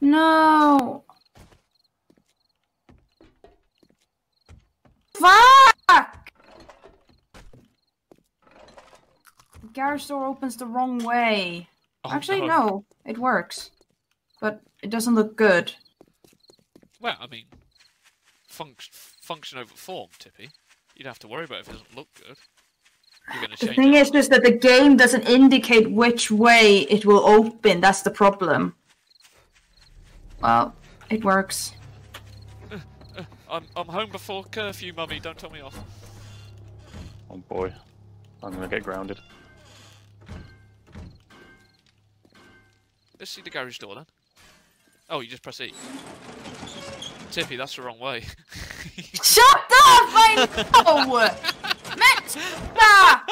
No. Fuck! The garage door opens the wrong way. Oh, Actually, no, it works. But it doesn't look good. Well, I mean, function function over form, Tippy. You don't have to worry about if it doesn't look good. You're going to The thing it. is just that the game doesn't indicate which way it will open. That's the problem. Well, it works. I'm I'm home before curfew, mummy. Don't tell me off. Oh boy. I'm gonna get grounded. Let's see the garage door then. Oh, you just press E. Tippy, that's the wrong way. Shut up! I know! Meant. Ah!